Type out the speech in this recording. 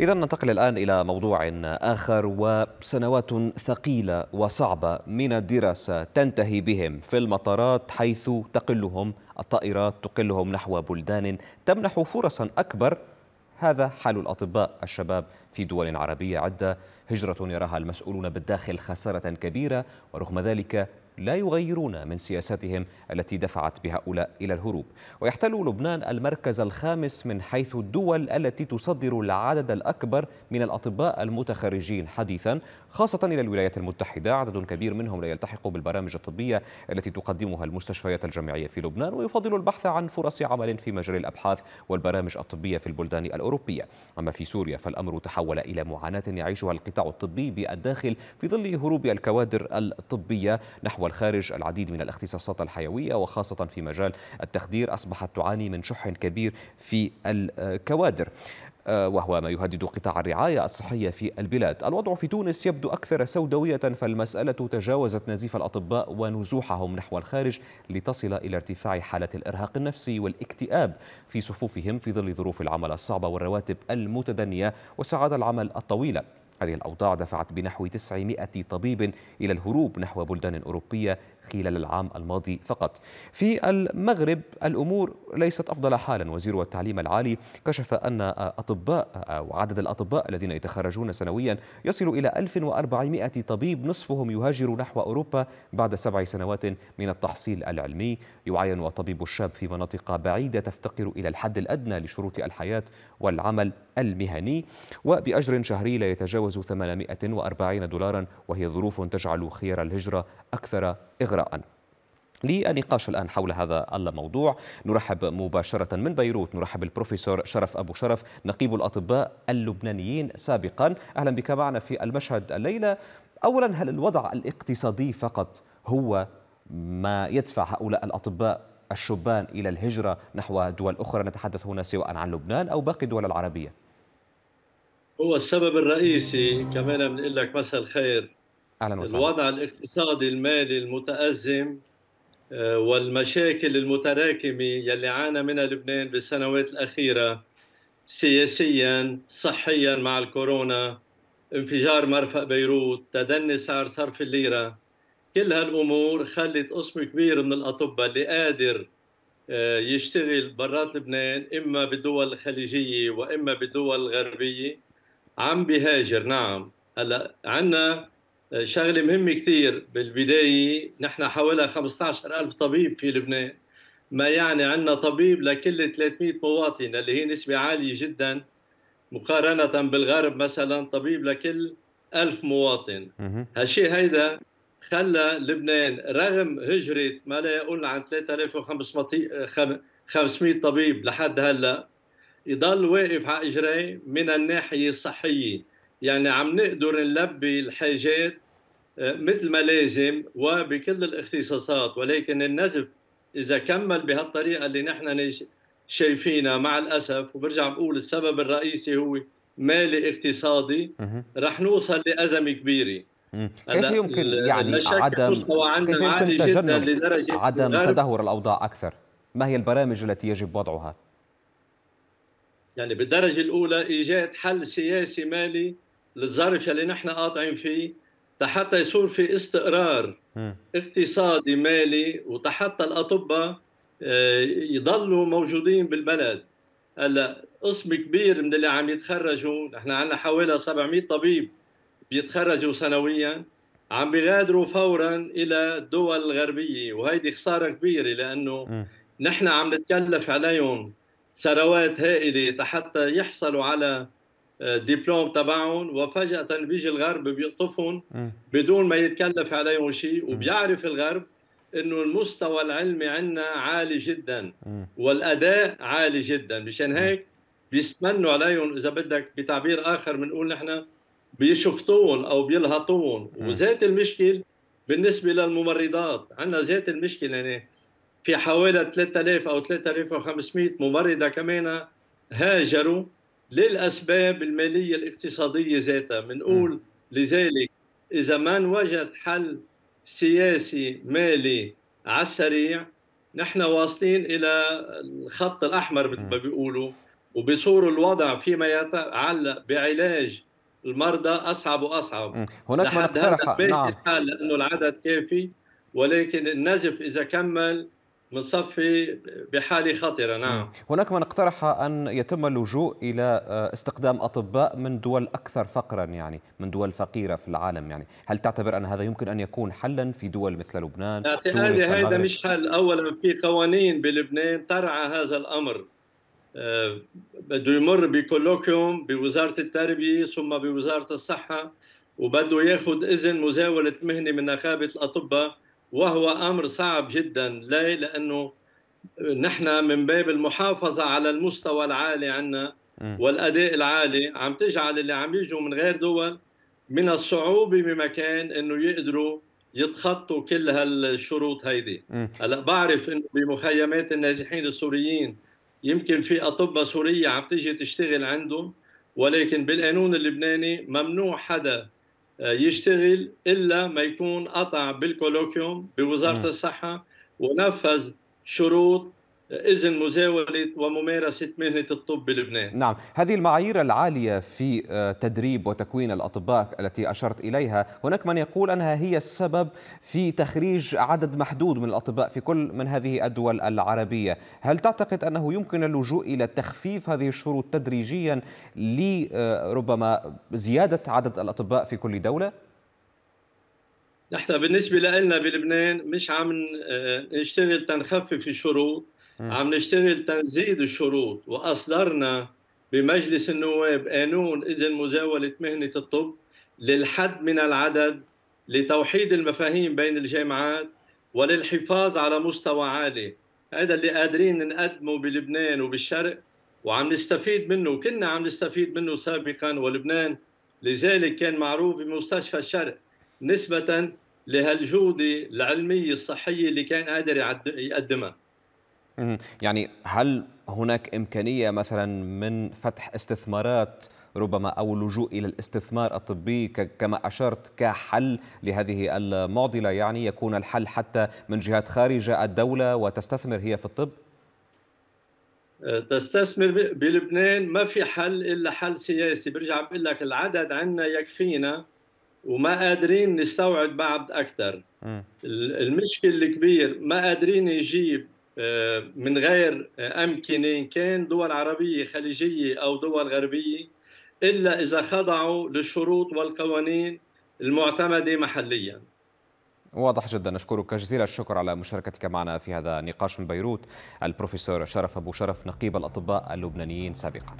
إذا ننتقل الآن إلى موضوع آخر وسنوات ثقيلة وصعبة من الدراسة تنتهي بهم في المطارات حيث تقلهم الطائرات تقلهم نحو بلدان تمنح فرصا أكبر. هذا حال الأطباء الشباب في دول عربية. عدة هجرة يراها المسؤولون بالداخل خسارة كبيرة ورغم ذلك لا يغيرون من سياساتهم التي دفعت بهؤلاء إلى الهروب. ويحتل لبنان المركز الخامس من حيث الدول التي تصدر العدد الأكبر من الأطباء المتخرجين حديثا خاصة إلى الولايات المتحدة. عدد كبير منهم لا يلتحق بالبرامج الطبية التي تقدمها المستشفيات الجامعية في لبنان ويفضل البحث عن فرص عمل في مجال الأبحاث والبرامج الطبية في البلدان الأوروبية. أما في سوريا فالأمر تحول إلى معاناة يعيشها القطاع الطبي بالداخل في ظل هروب الكوادر الطبية نحو والخارج العديد من الاختصاصات الحيوية وخاصة في مجال التخدير أصبحت تعاني من شح كبير في الكوادر. آه، وهو ما يهدد قطاع الرعاية الصحية في البلاد. الوضع في تونس يبدو أكثر سوداوية فالمسألة تجاوزت نزيف الأطباء ونزوحهم نحو الخارج لتصل إلى ارتفاع حالة الإرهاق النفسي والاكتئاب في صفوفهم في ظل ظروف العمل الصعبة والرواتب المتدنية وساعات العمل الطويلة. هذه الأوضاع دفعت بنحو 900 طبيب إلى الهروب نحو بلدان أوروبية خلال العام الماضي فقط. في المغرب الأمور ليست أفضل حالا. وزير التعليم العالي كشف أن أطباء أو عدد الأطباء الذين يتخرجون سنويا يصل إلى 1400 طبيب نصفهم يهاجر نحو أوروبا بعد سبع سنوات من التحصيل العلمي. يعين الطبيب الشاب في مناطق بعيدة تفتقر إلى الحد الأدنى لشروط الحياة والعمل المهني. وبأجر شهري لا يتجاوز 840 دولارا وهي ظروف تجعل خيار الهجرة أكثر إغراء للنقاش الآن حول هذا الموضوع. نرحب مباشرة من بيروت. نرحب بالبروفيسور شرف أبو شرف نقيب الأطباء اللبنانيين سابقا. أهلا بك معنا في المشهد الليلة. أولا هل الوضع الاقتصادي فقط هو ما يدفع هؤلاء الأطباء الشبان إلى الهجرة نحو دول أخرى؟ نتحدث هنا سواء عن لبنان أو باقي الدول العربية. هو السبب الرئيسي كمان بنقول لك مساء الخير أهلا وسهلا. الوضع الاقتصادي المالي المتأزم آه، والمشاكل المتراكمة يلي عانى منها لبنان بالسنوات الأخيرة سياسيا صحيا مع الكورونا انفجار مرفأ بيروت تدني سعر صرف الليرة. كل هالأمور خلت قسم كبير من الأطباء اللي قادر آه، يشتغل برات لبنان إما بالدول الخليجية وإما بالدول الغربية عم بيهاجر نعم. هلأ عندنا شغلة مهمة كثير بالبداية. نحن حوالي 15000 طبيب في لبنان. ما يعني عندنا طبيب لكل 300 مواطن اللي هي نسبة عالية جدا. مقارنة بالغرب مثلا طبيب لكل 1000 مواطن. هالشيء هيدا خلى لبنان رغم هجرة ما لا يقول عن 3500 طبيب لحد هلأ يضل واقف على اجريه من الناحية الصحية. يعني عم نقدر نلبي الحاجات مثل ما لازم وبكل الاختصاصات ولكن النزف إذا كمل بهالطريقة اللي نحن شايفينها مع الأسف وبرجع بقول السبب الرئيسي هو مالي اقتصادي رح نوصل لأزمة كبيرة كيف يمكن يعني عدم كيف يمكن تجنب عدم تدهور الأوضاع أكثر؟ ما هي البرامج التي يجب وضعها؟ يعني بالدرجة الأولى إيجاد حل سياسي مالي للظرف اللي نحن قاطعين فيه حتى يصير في استقرار اقتصادي مالي وحتى الأطباء آه، يضلوا موجودين بالبلد. هلا قسم كبير من اللي عم يتخرجوا نحن عندنا حوالي 700 طبيب بيتخرجوا سنويا عم بيغادروا فورا إلى الدول الغربية وهيدي خسارة كبيرة لأنه نحن عم نتكلف عليهم ثروات هائلة حتى يحصلوا على الدبلوم تبعهم وفجأة بيجي الغرب بيقطفهم بدون ما يتكلف عليهم شيء وبيعرف الغرب إنه المستوى العلمي عندنا عالي جدا والأداء عالي جدا. مشان هيك بيستمنوا عليهم إذا بدك بتعبير آخر بنقول نحن بيشفطون أو بيلهطون وذات المشكل بالنسبة للممرضات. عندنا ذات المشكلة يعني في حوالي 3000 أو 3500 ممرضة كمان هاجروا للأسباب المالية الاقتصادية ذاتها. بنقول لذلك إذا ما انوجد حل سياسي مالي على السريع نحن واصلين إلى الخط الأحمر مثل ما بيقولوا وبصور الوضع فيما يتعلق بعلاج المرضى أصعب وأصعب. هناك من اقترح نعم. لأنه العدد كافي ولكن النزف إذا كمل مصفي بحاله خطرة نعم. هناك من اقترح أن يتم اللجوء إلى آه، استخدام أطباء من دول أكثر فقرا يعني من دول فقيرة في العالم يعني هل تعتبر أن هذا يمكن أن يكون حلا في دول مثل لبنان اعتقادي هذا مش حل. اولا في قوانين بلبنان ترعى هذا الأمر. آه، بده يمر بكولوكيوم بوزارة التربية ثم بوزارة الصحة وبده ياخذ إذن مزاولة المهنه من نقابه الأطباء وهو أمر صعب جدا. ليه؟ لأنه نحن من باب المحافظة على المستوى العالي عندنا والأداء العالي. عم تجعل اللي عم يجوا من غير دول من الصعوبة بمكان إنه يقدروا يتخطوا كل هالشروط هيدي. هلأ بعرف إنه بمخيمات النازحين السوريين يمكن في أطباء سورية عم تيجي تشتغل عندهم ولكن بالقانون اللبناني ممنوع حدا يشتغل إلا ما يكون قطع بالكولوكيوم بوزارة م. الصحة ونفذ شروط إذن مزاولة وممارسة مهنة الطب بلبنان. نعم هذه المعايير العالية في آه، تدريب وتكوين الأطباء التي أشرت إليها. هناك من يقول أنها هي السبب في تخريج عدد محدود من الأطباء في كل من هذه الدول العربية. هل تعتقد أنه يمكن اللجوء إلى تخفيف هذه الشروط تدريجيا لربما آه، زيادة عدد الأطباء في كل دولة؟ نحن بالنسبة لنا بلبنان مش عم آه، نشتغل تنخفف الشروط عم نشتغل تنزيد الشروط وأصدرنا بمجلس النواب قانون إذن مزاولة مهنة الطب للحد من العدد لتوحيد المفاهيم بين الجامعات وللحفاظ على مستوى عالي. هذا اللي قادرين نقدمه بلبنان وبالشرق وعم نستفيد منه كنا عم نستفيد منه سابقا ولبنان. لذلك كان معروف بمستشفى الشرق نسبة لهالجودة العلمية الصحية اللي كان قادر يقدمها. يعني هل هناك إمكانية مثلا من فتح استثمارات ربما أو اللجوء إلى الاستثمار الطبي كما أشرت كحل لهذه المعضلة؟ يعني يكون الحل حتى من جهات خارج الدولة وتستثمر هي في الطب؟ أه، تستثمر بلبنان ما في حل إلا حل سياسي. برجع بقول لك العدد عندنا يكفينا وما قادرين نستوعب بعض أكثر المشكل الكبير ما قادرين يجيب من غير أمكنة كان دول عربية خليجية أو دول غربية إلا إذا خضعوا للشروط والقوانين المعتمدة محليا. واضح جدا. نشكرك جزيل الشكر على مشاركتك معنا في هذا النقاش من بيروت. البروفيسور شرف أبو شرف نقيب الأطباء اللبنانيين سابقا.